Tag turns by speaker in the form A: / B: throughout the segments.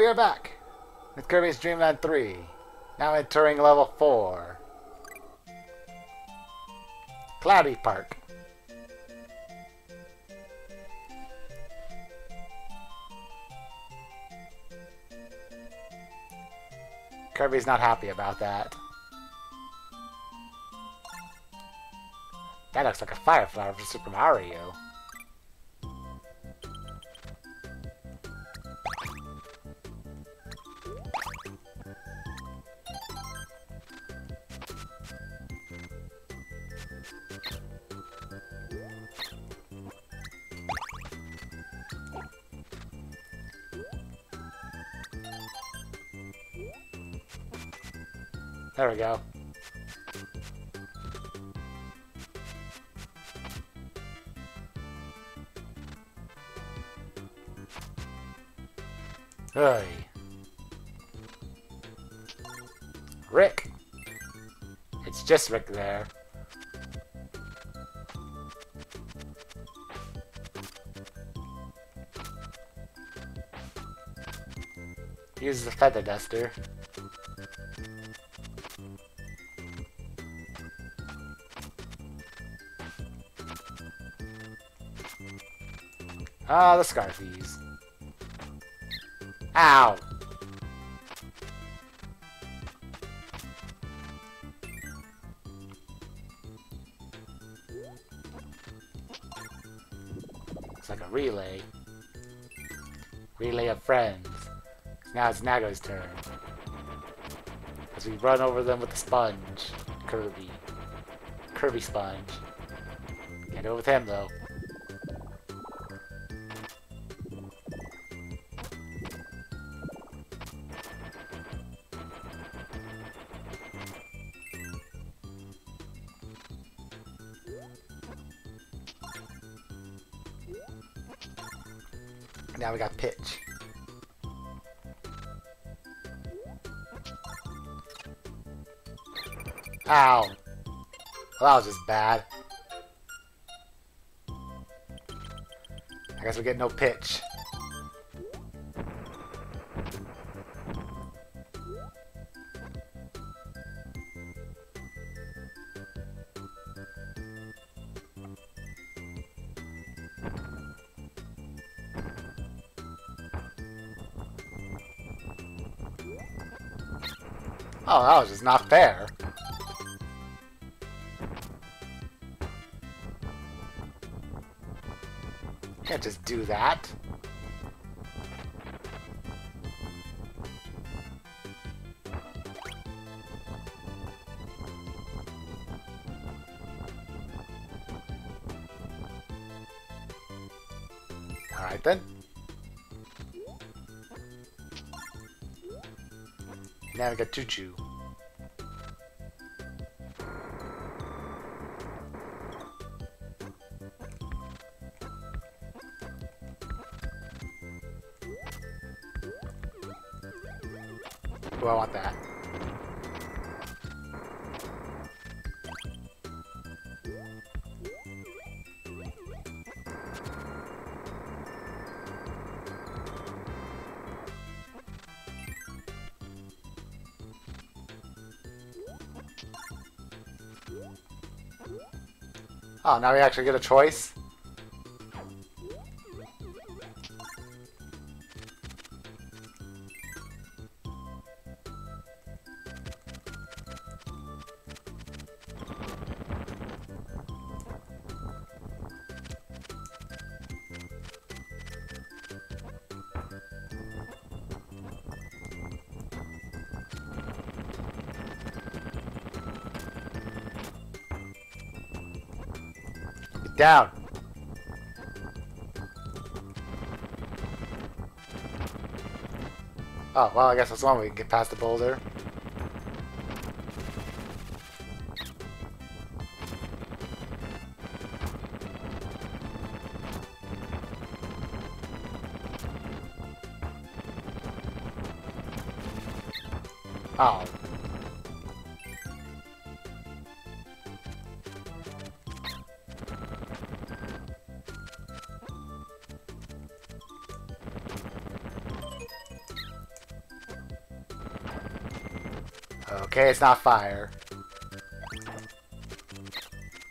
A: We are back with Kirby's Dream Land 3. Now entering level 4. Cloudy Park. Kirby's not happy about that. That looks like a fire flower for Super Mario. There we go. Hey. Rick. It's just Rick there. He uses a feather duster. Ah, the Scarfies. Ow! It's like a relay. Relay of friends. Now it's Nago's turn. As we run over them with the sponge. Kirby. Kirby sponge. Can't do it with him though. Got pitch. Ow. Well, that was just bad. I guess we get no pitch. That was not fair. Can't just do that. Alright then. Now we got Choo Do I want that? Oh, now we actually get a choice? Down. Oh, well, I guess as long we can get past the boulder. Oh. Okay, it's not fire.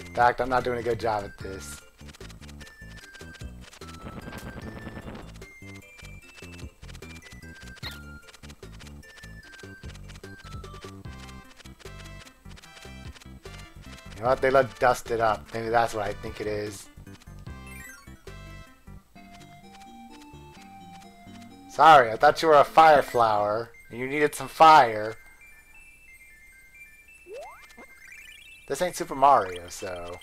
A: In fact, I'm not doing a good job at this. You know what? They look dusted up. Maybe that's what I think it is. Sorry, I thought you were a fire flower. And you needed some fire. This ain't Super Mario, so...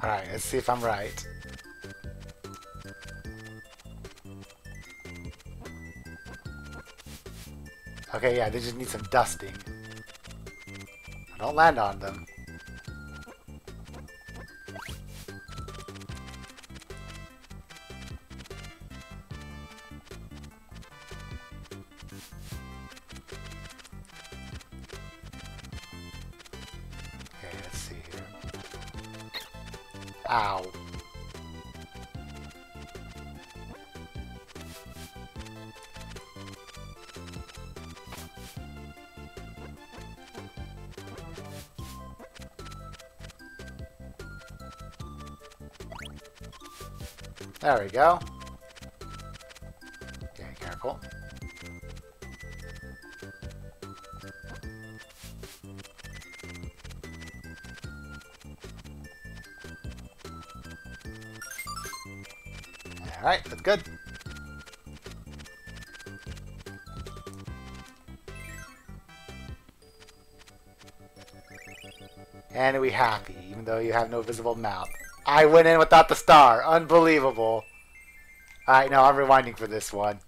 A: Alright, let's see if I'm right. Okay, yeah, they just need some dusting. I don't land on them. Okay, let's see here. Ow. There we go. Okay, careful. Alright, that's good. And we happy, even though you have no visible map? I went in without the star. Unbelievable. Alright, now I'm rewinding for this one.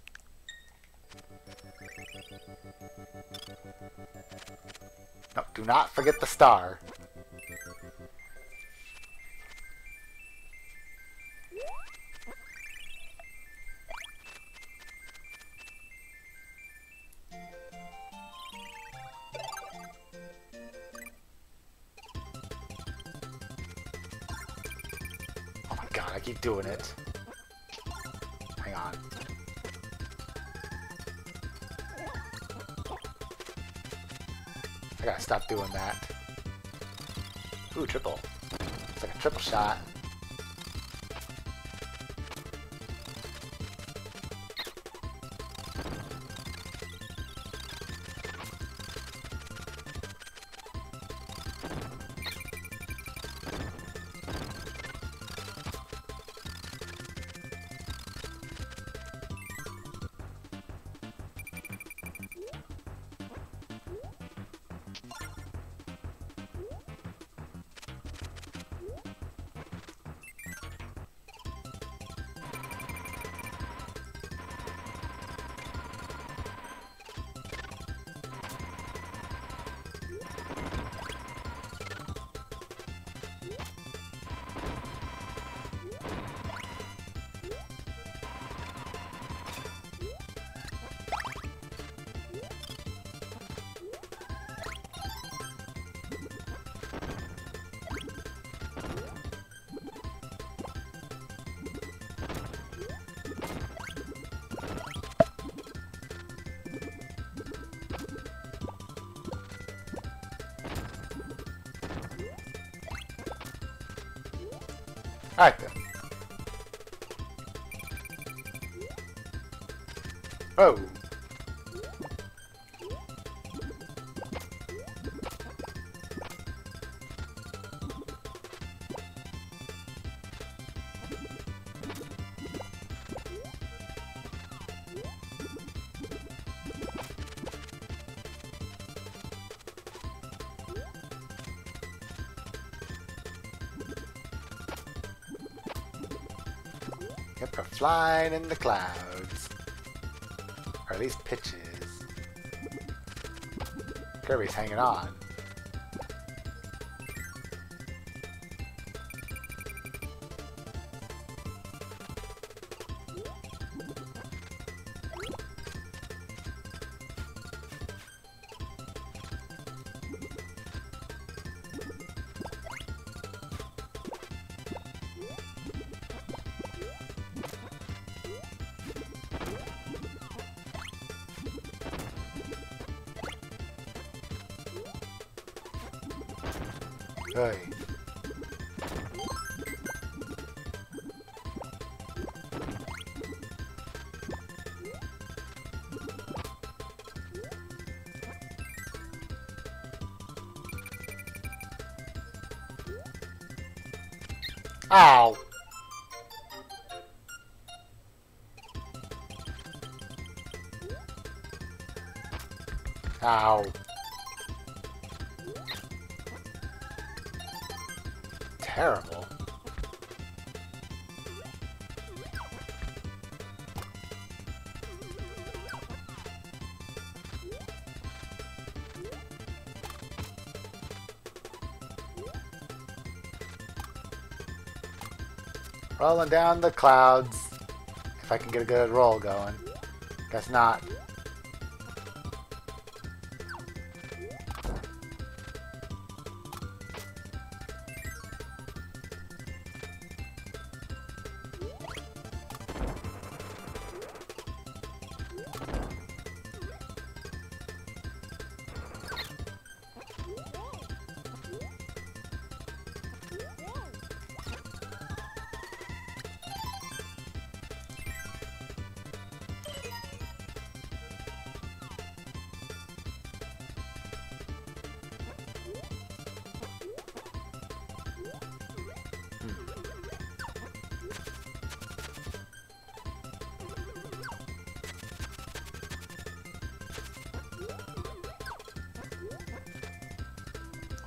A: No, do not forget the star. Keep doing it. Hang on. I gotta stop doing that. Ooh, triple. It's like a triple shot. Alright then. Oh. Flying in the clouds. Or at least pitches. Kirby's hanging on. Hey. Ow! Terrible. Rolling down the clouds. If I can get a good roll going. Guess not.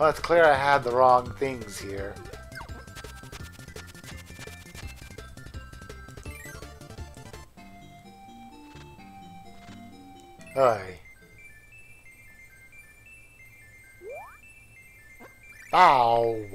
A: Well, it's clear I had the wrong things here. Aye. Ow!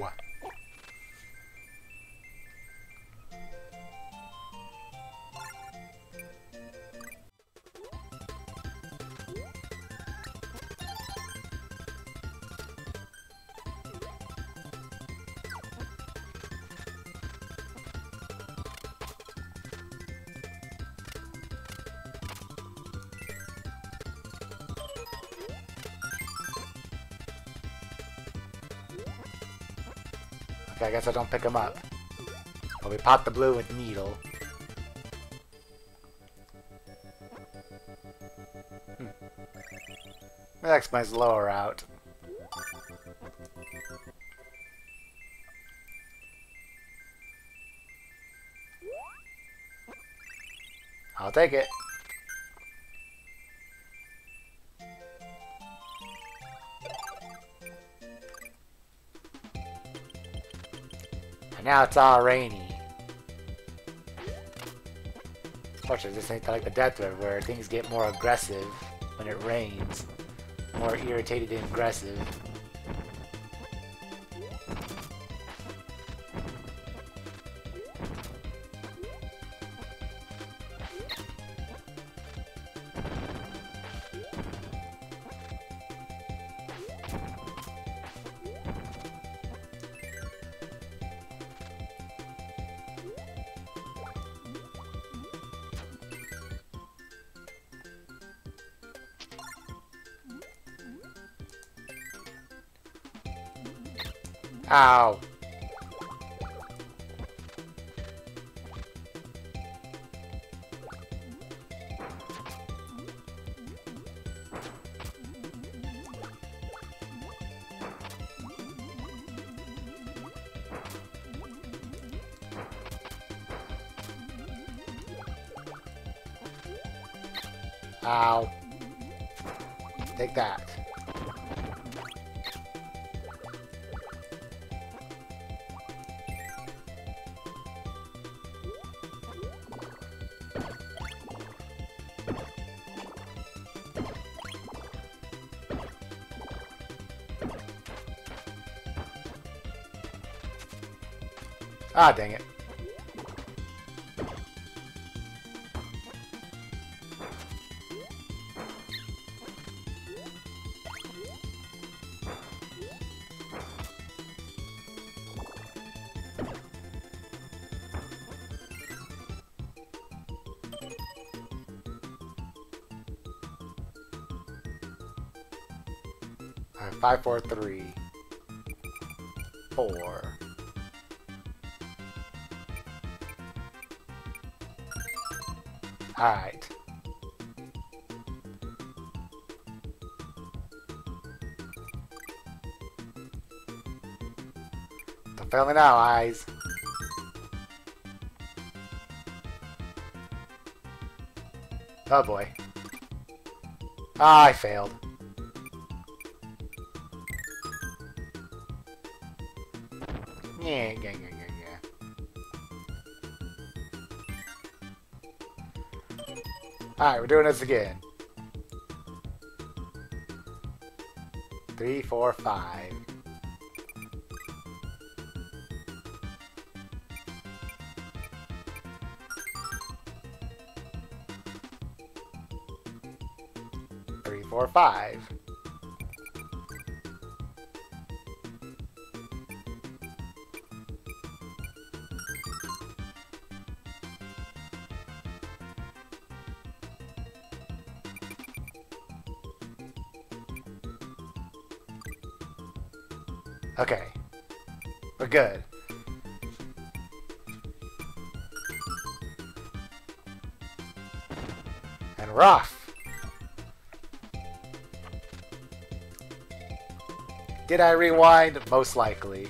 A: I guess I don't pick him up. But we pop the blue with needle. Hmm. That explains the lower route. I'll take it. Now it's all rainy. Fortunately, this ain't like the Death River where things get more aggressive when it rains. More irritated and aggressive. Ow. Ow. Take that. Ah, dang it. Five, four, three. four. Alright. Me now, eyes. Oh boy. Ah, I failed. Yeah, yeah. Alright, we're doing this again. Three, four, five. Three, four, five. Good. And we're off. Did I rewind? Most likely.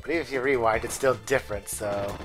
A: But even if you rewind, it's still different, so...